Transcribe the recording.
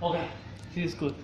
Okay, she's good.